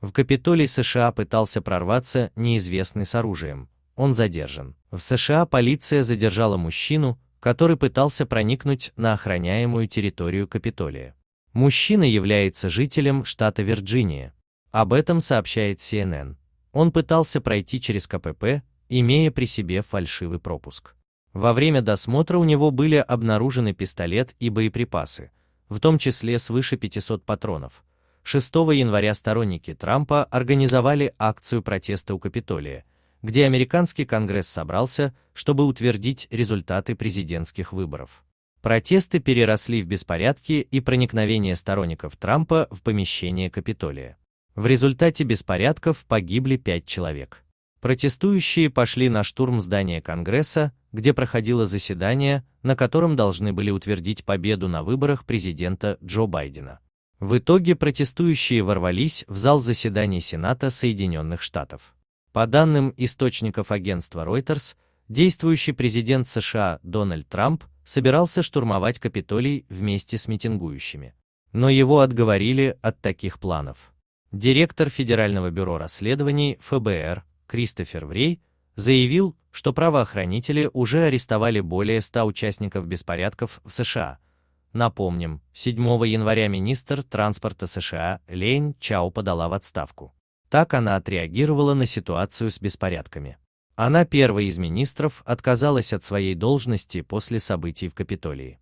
В Капитолий США пытался прорваться неизвестный с оружием. Он задержан. В США полиция задержала мужчину, который пытался проникнуть на охраняемую территорию Капитолия. Мужчина является жителем штата Вирджиния. Об этом сообщает CNN. Он пытался пройти через КПП, имея при себе фальшивый пропуск. Во время досмотра у него были обнаружены пистолет и боеприпасы, в том числе свыше 500 патронов. 6 января сторонники Трампа организовали акцию протеста у Капитолия, где американский конгресс собрался, чтобы утвердить результаты президентских выборов. Протесты переросли в беспорядки и проникновение сторонников Трампа в помещение Капитолия. В результате беспорядков погибли пять человек. Протестующие пошли на штурм здания Конгресса, где проходило заседание, на котором должны были утвердить победу на выборах президента Джо Байдена. В итоге протестующие ворвались в зал заседаний Сената Соединенных Штатов. По данным источников агентства Reuters, действующий президент США Дональд Трамп собирался штурмовать Капитолий вместе с митингующими. Но его отговорили от таких планов. Директор Федерального бюро расследований ФБР Кристофер Врей заявил, что правоохранители уже арестовали более 100 участников беспорядков в США. Напомним, 7 января министр транспорта США Лейн Чао подала в отставку. Так она отреагировала на ситуацию с беспорядками. Она первой из министров отказалась от своей должности после событий в Капитолии.